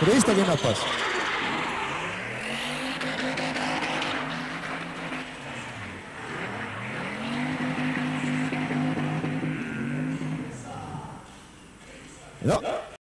Pero ahí está bien la paz. No.